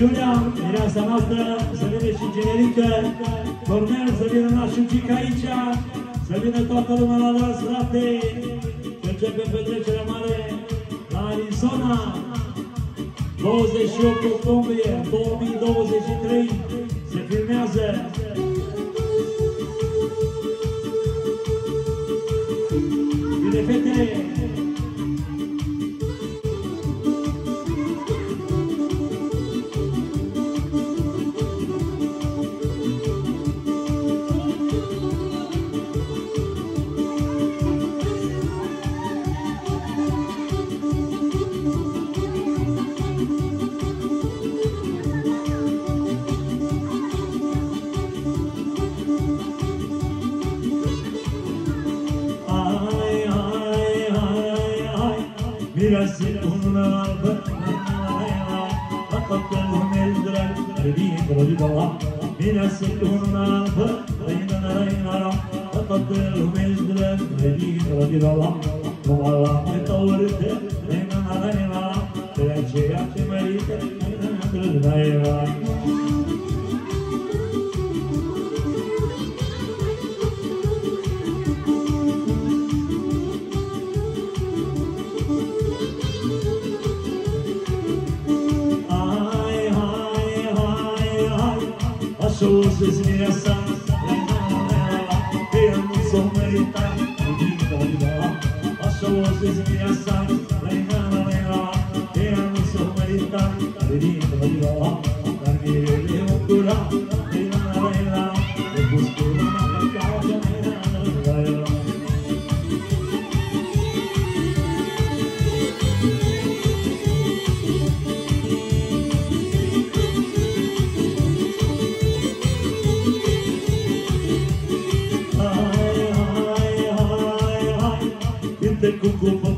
Iulia, mireasa noastră, să vină și generică, Cornel, să vină nașul cic aici, să vină toată lumea la lor frate, să începem petrecerea mare la Arizona, 28 octombrie 2023, se filmează سلونا رينا رينا تقدر مجدلك جديد رديد الله والله طورت رينا رينا تلاقي شيء مريض رينا رينا Eu não sou uma bonita, bonita, bonita Achou as crianças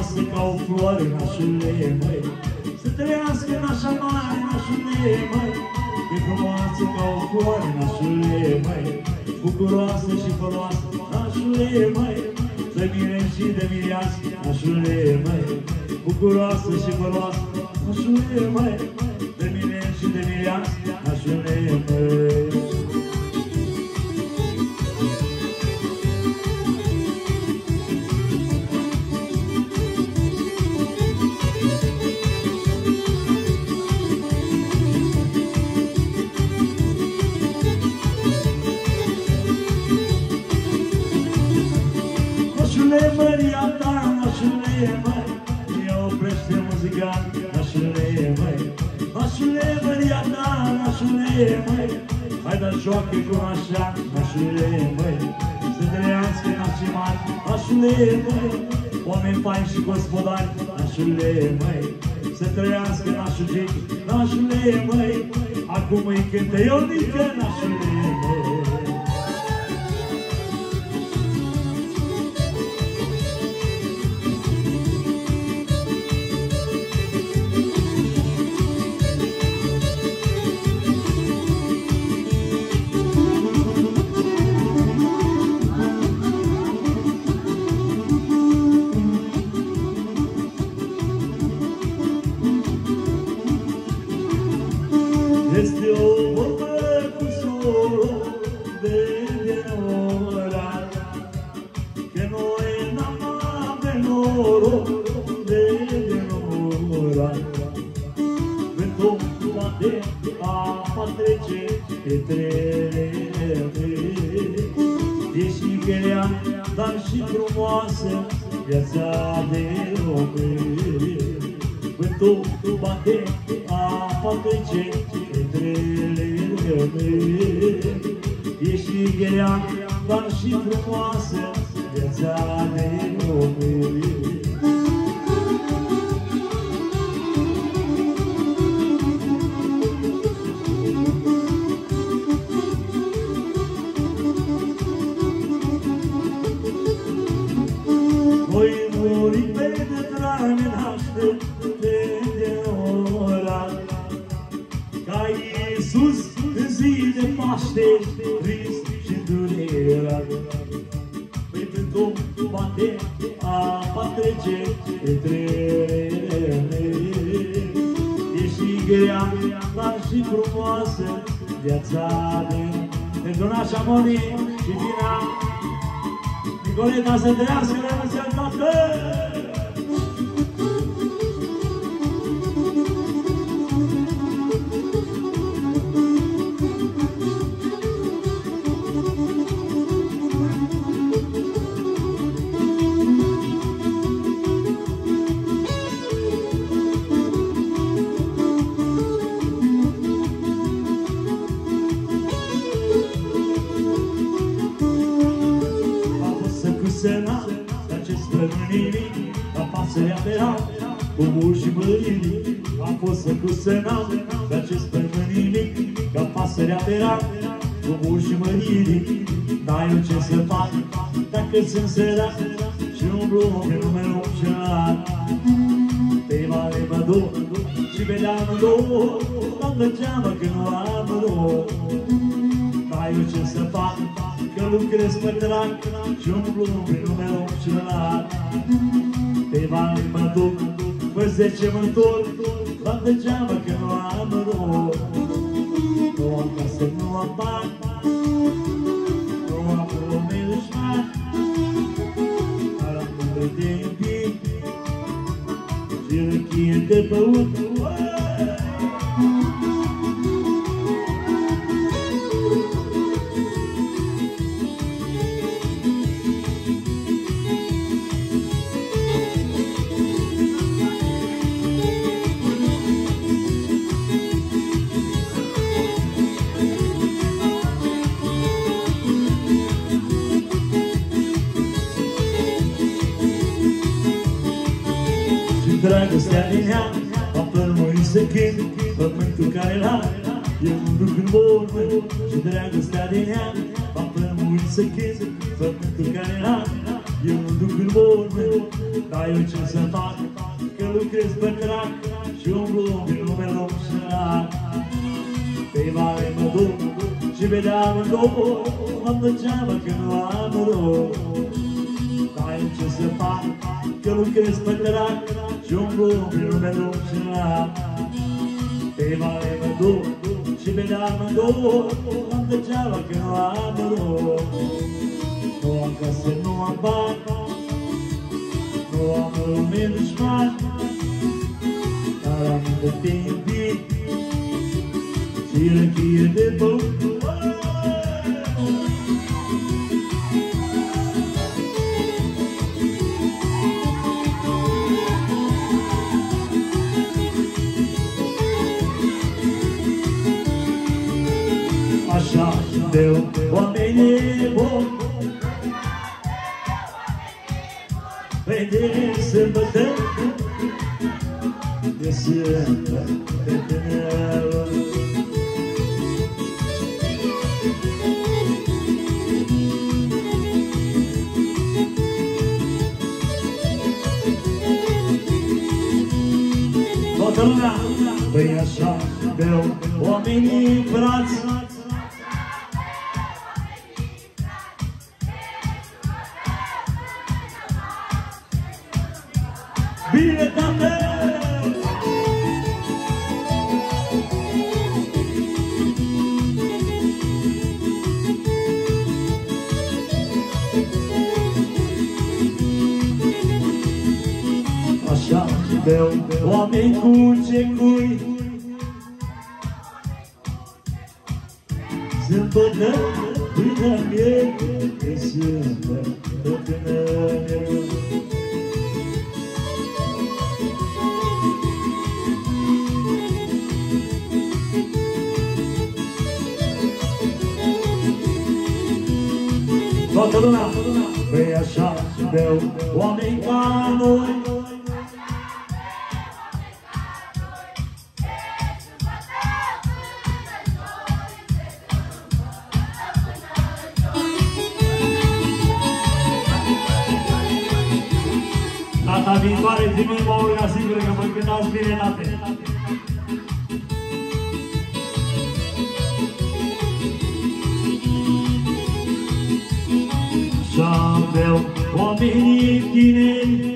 frumoasă ca o floare, nașule, măi. Să trăiască în așa mare, nașule, măi. E frumoasă ca o floare, nașule, măi. Bucuroasă și foloasă, nașule, măi. Să mire și de mireasă, nașule, măi. Bucuroasă și foloasă, nașule, măi măi Oameni faini și gospodari, nașule, măi Să trăiască nașul Gic, nașule, măi. Acum îi cântă Ionică, nașule, măi. Iisus în zi de Paște, trist și durerat. Pentru păi Domn bate, apa trece între E și grea, dar și frumoasă viața de pentru nașa Moni și Dina Nicoleta să trăiască la viața toată! să n-am Pe acest pământ nimic Ca pasărea pe rac Cu urși mă ridic. Dar eu ce să fac? Dacă sunt sărat Și umblu omul meu cerat Pe mare mă duc Și pe deamă duc Dar plăceamă că nu am duc Dar eu ce să fac? Că lucrez pe drag Și umblu omul meu cerat Pe mare mă duc Pe zece mă întorc But the java can run the road No one can say no one back No one can me de smack I don't know the day aqui até para din ea Apăr mâini se Pământul care l-a E un duc în mormă Și dragostea din ea Apăr mâini se chin Pământul care l-a E un duc în mormă Dar eu ce să fac? Că lucrez pe crac Și umblu din lume lung și Pe mare mă duc Și pe vedeam în două Mă plăceam că nu am rău Dar eu ce să fac? Diavolo che aspetterà Giungo per un bello sarà E male mandou, Ci vedrà mandò Andeggiava che non amano não anche se non abbanno Non amano mi dushman Karanında tembi Çiğre kiye de bu deu o homem livre Vender se bater Desse ano, vender Bem achar, meu homem livrados multidão Homem cuchecui Zambana, briname Esse anda, topinâmero é Volta do nada, vem achar o homem com a noite. las vidas Şam ve o menitinin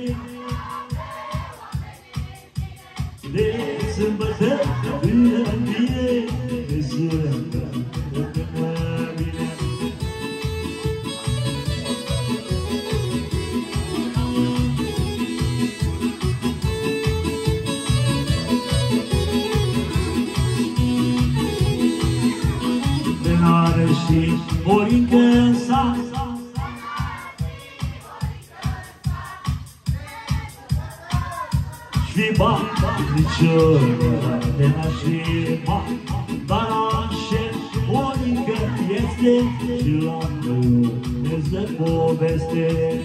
Ciora de nașima Dar așa orică este Și la noi este poveste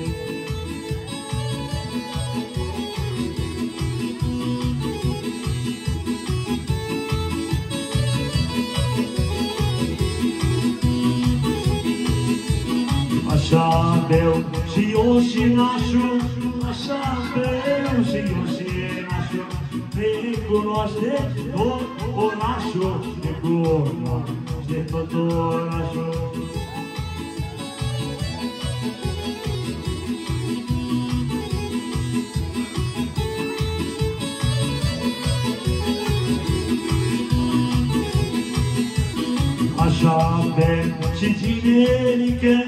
Așa beau și eu și nașul Așa beau și eu și cunoaște tot orașul, ne cunoaște tot orașul. Așa pe și tinerică,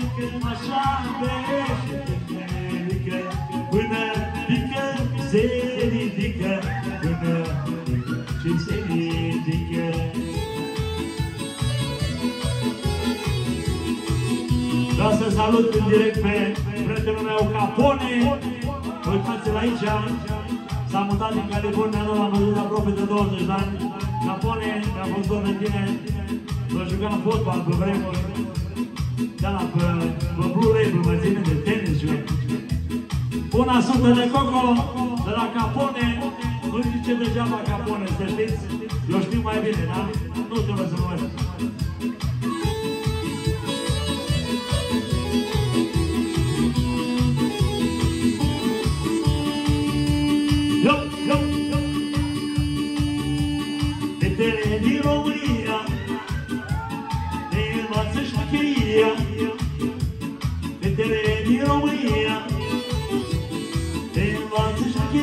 Vreau să salut în direct pe prietenul meu Capone. Uitați-l aici. S-a mutat din California, nu l-am văzut aproape de 20 de ani. Capone mi-a fost domn în tine. Noi jucam fotbal pe vremuri. Da, pe, pe Blue Label mă ține de tenis și una sută de coco de la Capone nu zice degeaba Capone, să știți? Eu știu mai bine, da? Nu trebuie să mă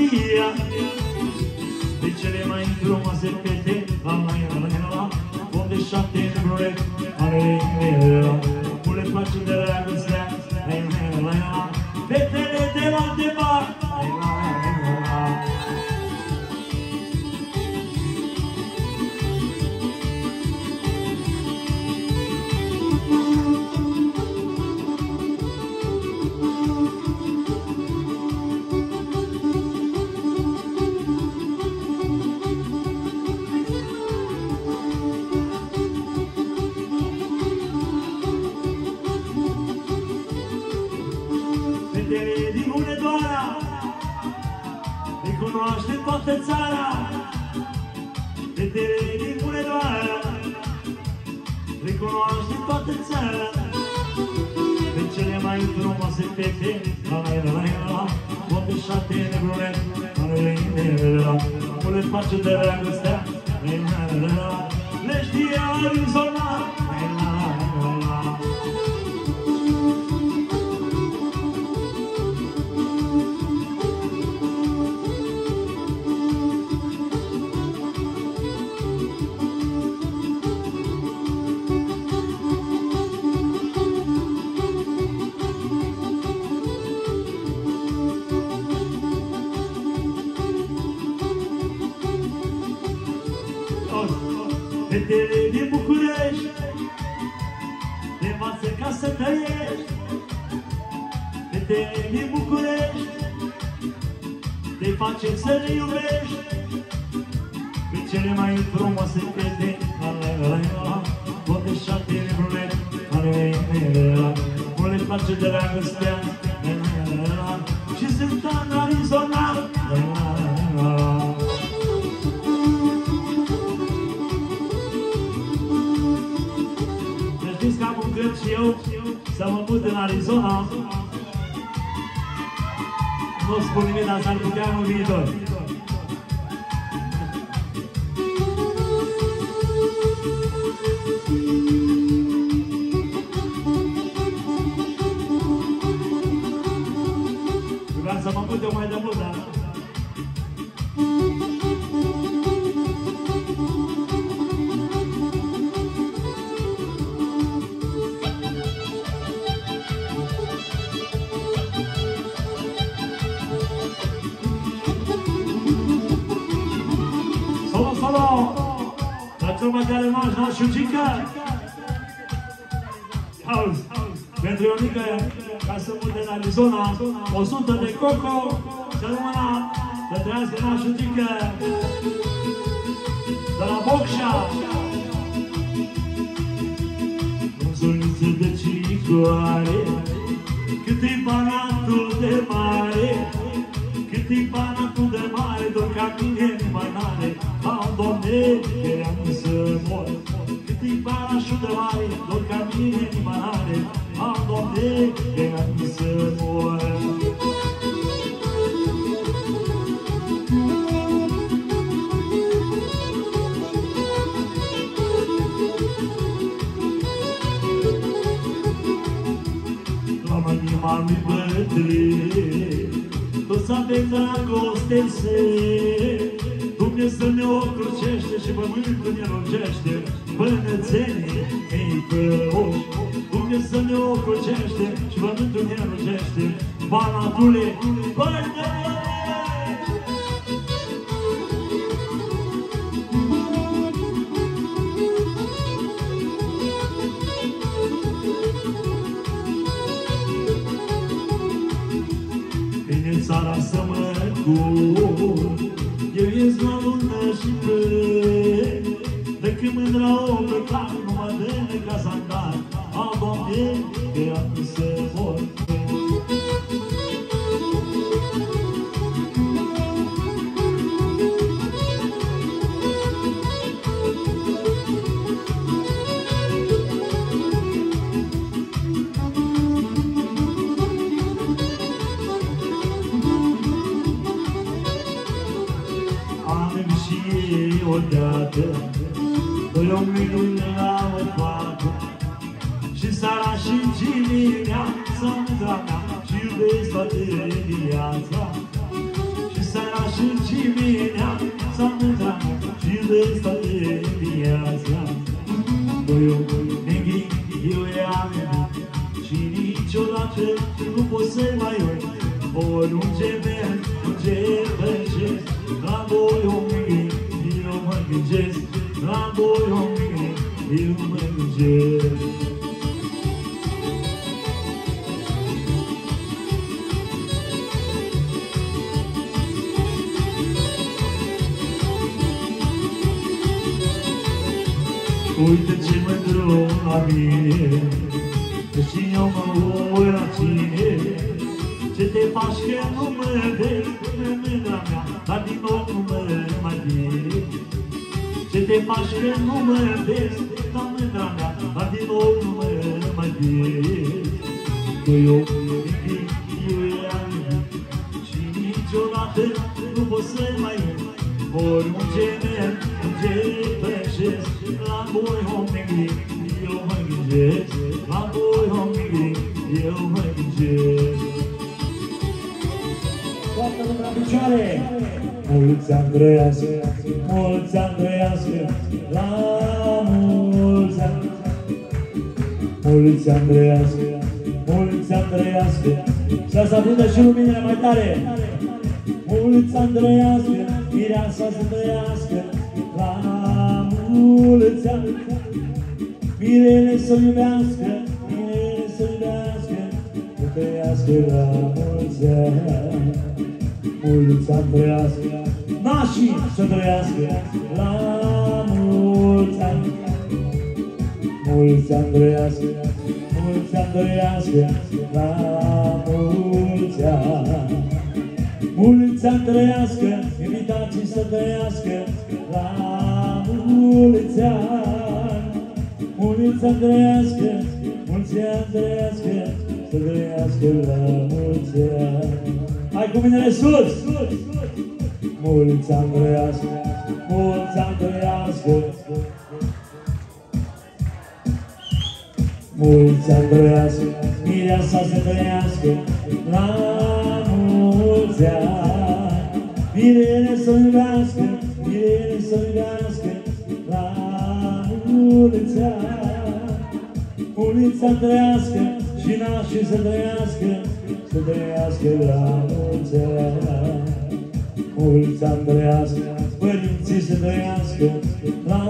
învață șmecheria cele mai frumoase fete La mai la la la Vom de șapte negrule Are Cum le face de la gustea La la la Fetele de la de Nu le face La la la la la Nu le place de dragostea La la la la la Și sunt în Arizona La la la la la Să știți că am un gând și eu să mă mut în Arizona. Nu spun nimic, dar s-ar putea anul viitor. Vreau să mă mut eu mai de mult, dar... Solo, solo! La turma care nu aș la șugică! Auzi, pentru Ionica, ca să mute în Arizona, 100 de coco, să rămână, să trăiască în șugică! De la Bocșa! Un zoniță de cicoare, cât e banatul de mare, cât e banatul de mare, doar ca mine mai mare, am Doamne, că am să mor. Cât e banatul de mare, doar ca mine mai mare, am Doamne, că am să mor. La inima lui bătrân Toți avem dragoste în sân Dumnezeu ne ocrucește și pământul ne rogește Bănățenii mei păoși Dumnezeu ne ocrucește și pământul ne rogește Banatule, odată. Doi o minune la o fată. Și seara și dimineața Mândra mea și iubesc toată viața Și seara și dimineața Mândra mea și iubesc toată viața Doi o negri, eu i-am iubit. Și niciodată nu pot să-i mai uit. Oriunde merg, unde mergesc La voi o mie, eu mă gândesc La voi o mie, eu mă gândesc Uite ce mândru la mine Că și eu mă uit la tine. Ce te faci că nu mă vezi în mâna mea Dar din nou nu mă mai vezi Ce te faci că nu mă vezi la mâna mea Dar din nou nu mă mai vezi Că eu iubit, eu i-am iubit Și niciodată nu pot să mai iubit Oriunde merg, unde pășesc La voi om negri, eu mă gândesc La voi om negri, eu mă gândesc Toată lumea picioare! Mulți ani trăiască, mulți ani trăiască, la mulți ani. Mulți ani trăiască, mulți ani trăiască, să se aprindă și luminile mai tare. Mulți ani trăiască, mireasa să trăiască, la mulți ani. Mirele să iubească, mirele să iubească, să trăiască la mulți ani. Mulți ani trăiască, nașii să trăiască la mulți ani. Mulți ani trăiască, mulți ani trăiască la mulți ani. Mulți ani trăiască, invitații să trăiască la mulți ani. Mulți ani trăiască, mulți ani trăiască, să trăiască la mulți ani. Hai cu mine sus! Mulți ani trăiască, mulți ani trăiască, Mulți ani trăiască, mireasa să trăiască, la mulți ani. Mirele să iubească, mirele să iubească, la mulți ani. Mulți ani trăiască și nașii să trăiască, să trăiască la mulți ani. Mulți ani trăiască, părinții să trăiască, la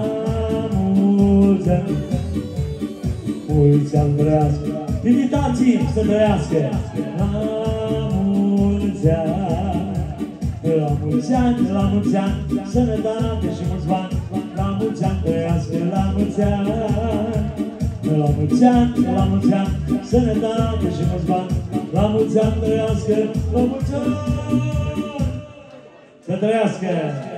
mulți ani. Mulți ani trăiască, invitații să trăiască la mulți ani. La mulți ani, la mulți ani, sănătate și mulți bani, la mulți ani trăiască, la mulți ani. La mulți ani, la mulți ani, sănătate și mulți bani, la mulți ani trăiască, la mulți ani. Să trăiască!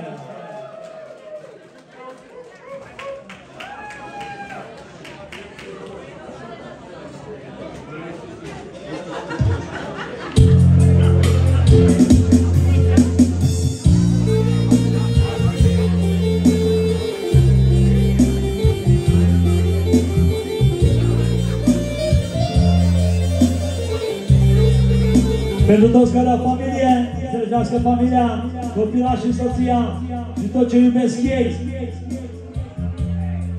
Pentru toți care au familie, să trăiască familia, copila și soția și tot ce iubesc ei.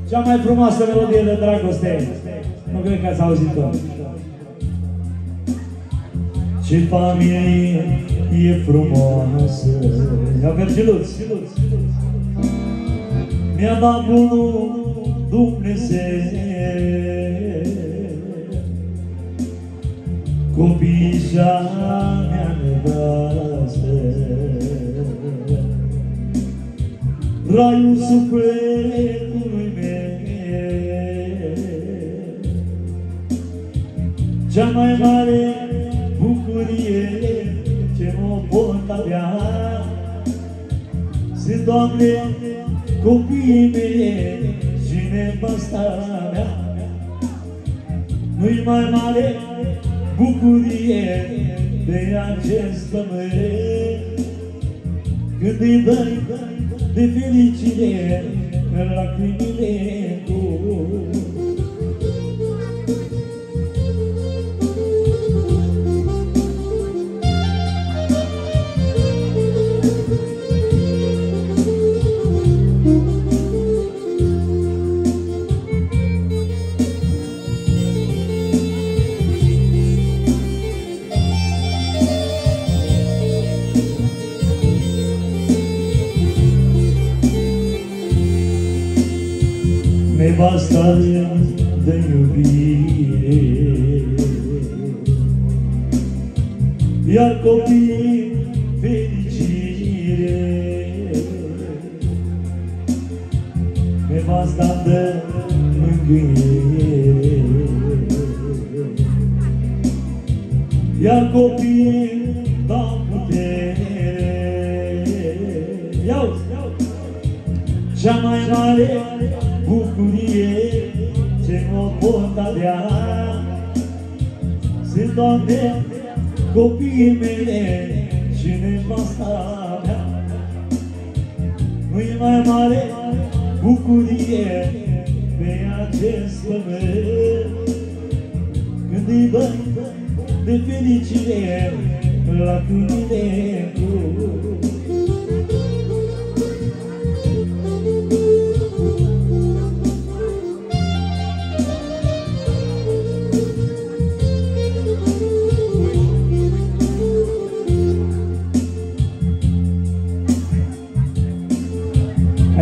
Cea mai frumoasă melodie de dragoste. Nu cred că ați auzit-o. Ce familie e frumoasă. Ia Virgiluț. Mi-a dat bunul Dumnezeu Copișa mea nevastă Raiul sufletului meu. Cea mai mare bucurie ce mă pot avea Sunt, Doamne, copiii mei și nevasta mea. Nu-i mai mare bucurie de acest pământ Când îi dai de fericire lacrimile cu Nevasta de iubire Iar copiii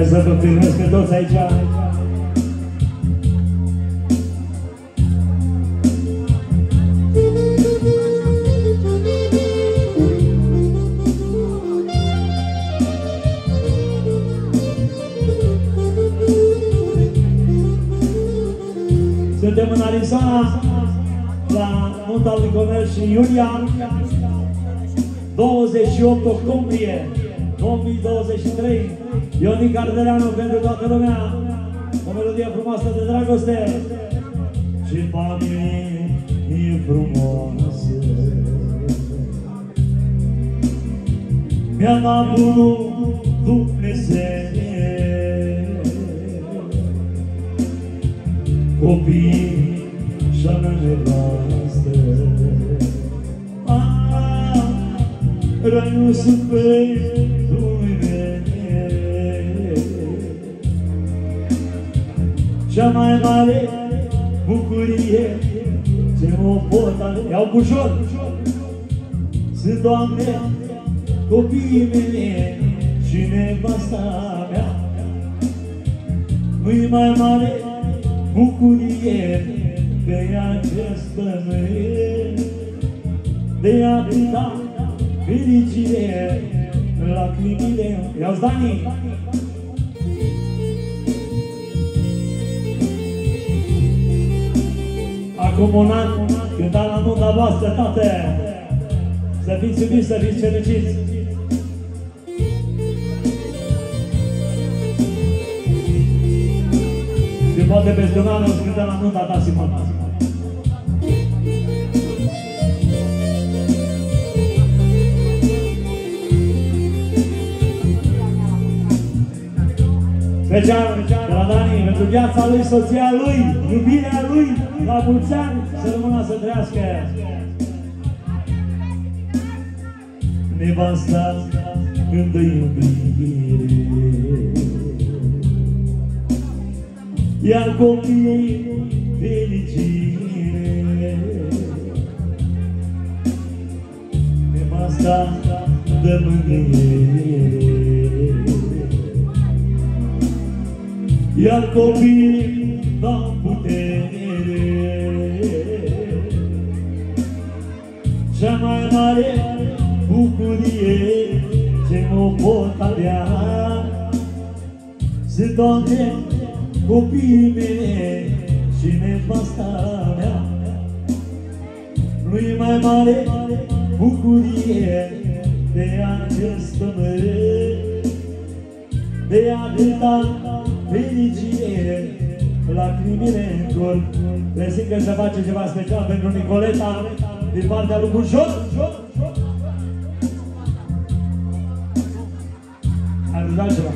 Hai să vă filmez pe toți aici. Suntem în Arizona, la Munta lui Comer și Iulia, 28 octombrie 2023. Ioni Cardeleanu pentru toată lumea, o melodie frumoasă de dragoste și familie frumoasă. Mi-a dat bunul Dumnezeu copii și-a nevastă. Ah, Raiul sunt pentru avea Iau bușor Sunt, Doamne, copiii mele și nevasta mea Nu-i mai mare bucurie pe acest pământ de atâta fericire lacrimile Ia-ți Dani! Acum un an, când am la nunta voastră, toate, să fiți iubiți, să fiți fericiți. Și poate peste un an o să cântăm la nunta ta, Simon. Special de la Dani pentru viața lui, soția lui, iubirea lui, la mulți ani, să rămână să trăiască. Nevasta când îi iubire, iar copiii fericire. Nevasta dă mângâiere, iar copiii mai mare bucurie ce mă pot avea. Sunt, Doamne, copiii mele și nevasta mea. Nu-i mai mare bucurie pe acest pământ. De atâta fericire, lacrimile în corp. Le zic că se face ceva special pentru Nicoleta din partea lui Bușor. Hai, nu dau ceva.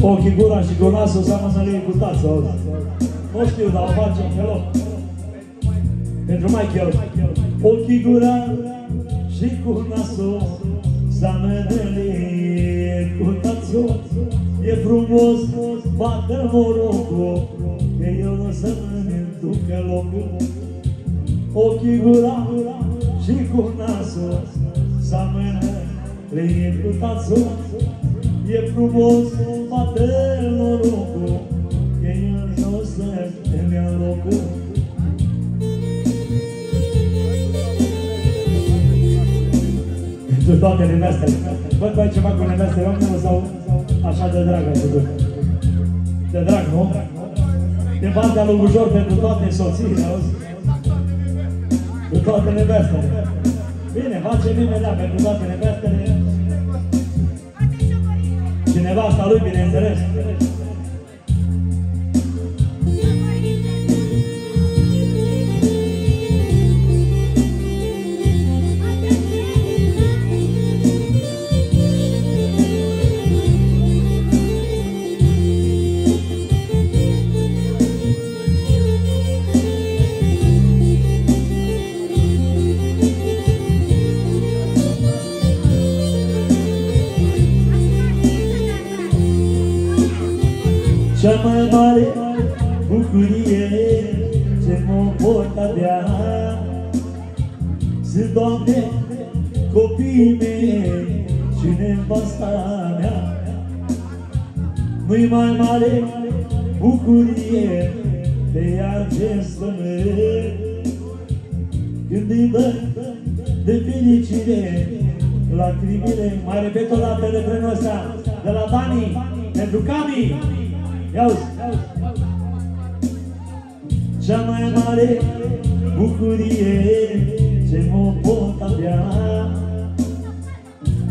Ochii, gura și gonasul seamănă lei cu tață. Nu știu, dar o facem, hello. Pentru Michael. Ochii, gura și cu nasul Seamănă-le cu tațul E frumos, bată morocul Că eu nu să-mi ducă locul. Ochii gura și cu nasul Seamănă-le cu tațul E frumos, bată morocul Că eu nu să-mi ia locul. Pentru toate nevestele. Văd că ai ceva cu nevestele, oameni sau așa de dragă să duc. De drag, nu? din partea lui Bujor pentru toate soțiile, auzi? Pentru toate nevestele. Bine, facem imediat pentru toate nevestele. Și nevasta lui, bineînțeles. Cea mare bucurie ce mă pot avea. Sunt, Doamne, copiii mei și nevasta mea. Nu-i mai mare bucurie de acest pământ Când îi văd de fericire lacrimile Mai repet o dată refrenul ăsta de la Dani pentru Cami Ia uzi! Cea mai mare bucurie ce mă pot avea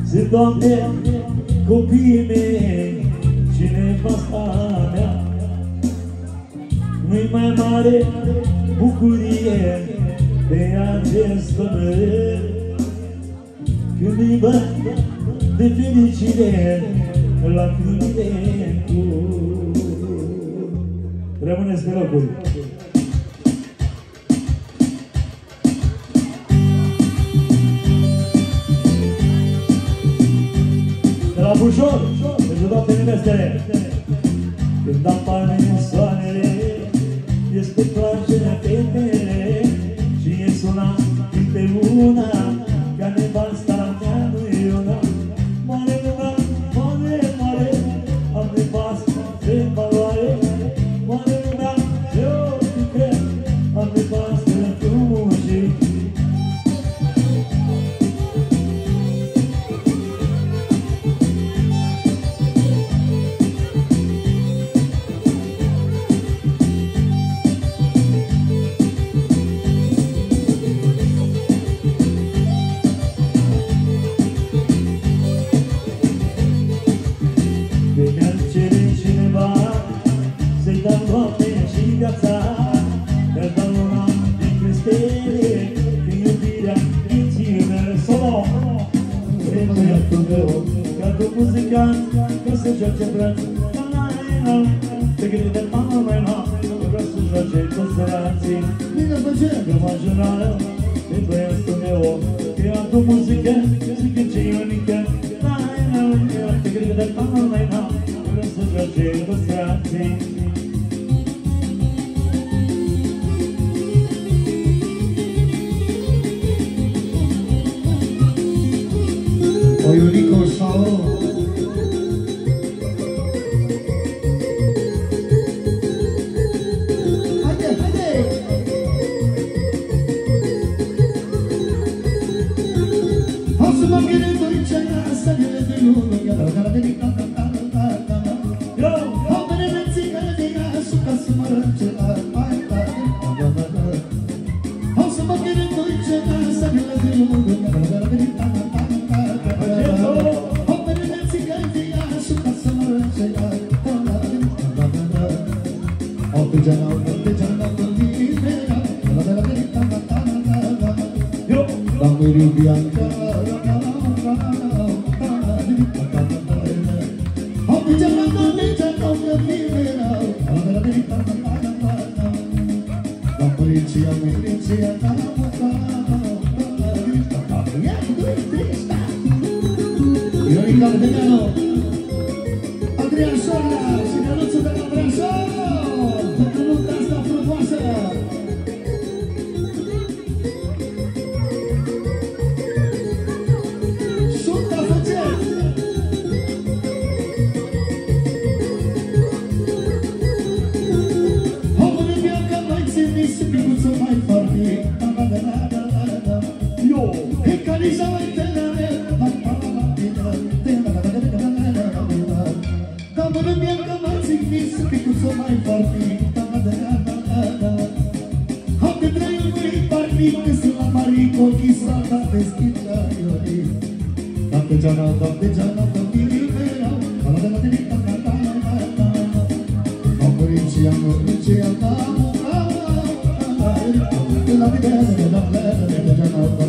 Sunt, Doamne, copiii mei și nevasta mea Nu-i mai mare bucurie pe acest pământ Când îi văd de fericire lacrimile Rămâneți pe locuri. De la Bușor, pentru toate nevestele. Când apare soarele, este plângerea fetele și e suna câte una, Ca să joace Au te you love me better you don't let me, but know.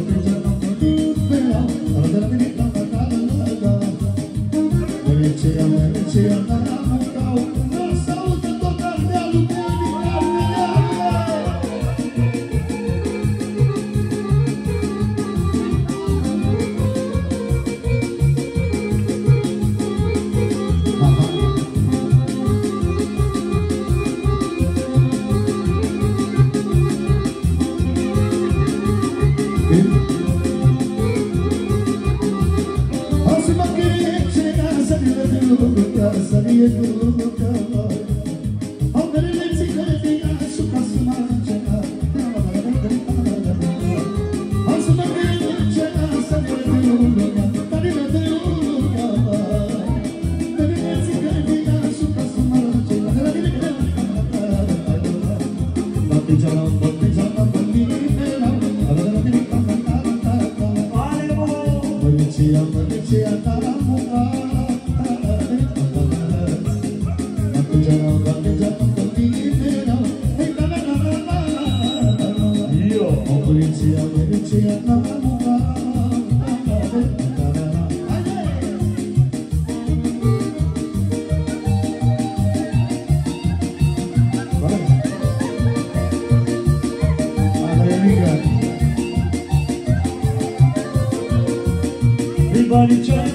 everybody join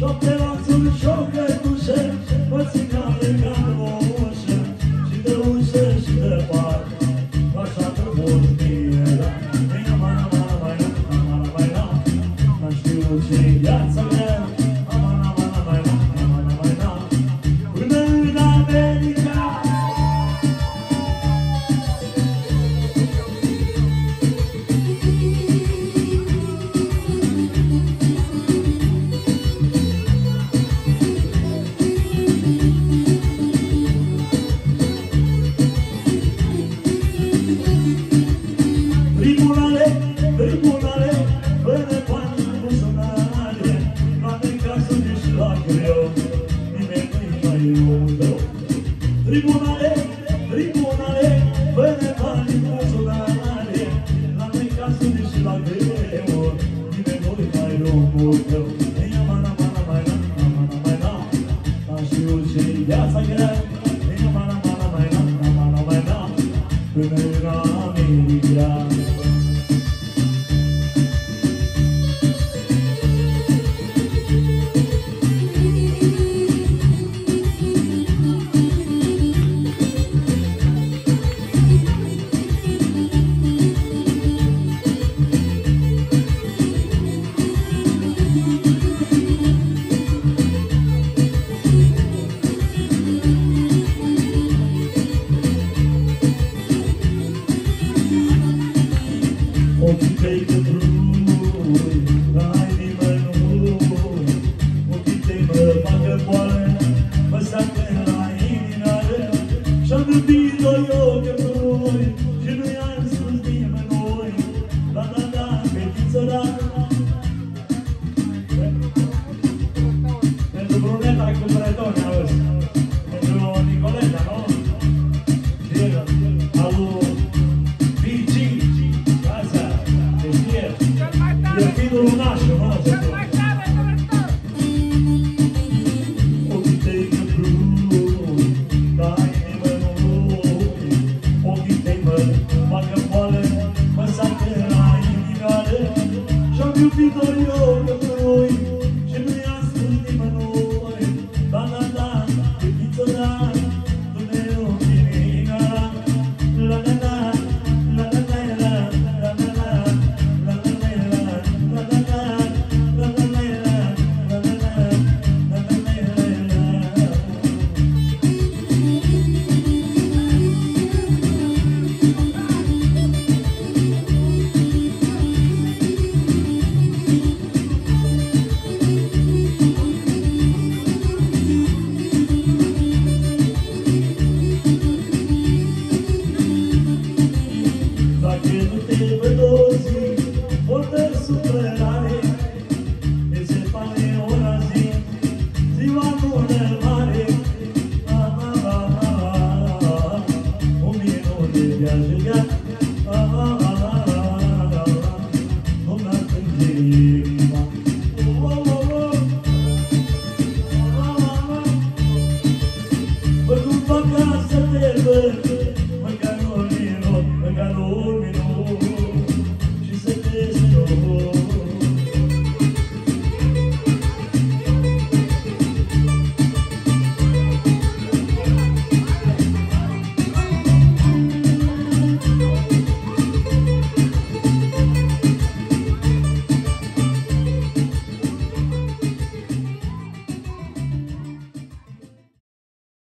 Çok devansını çok ettim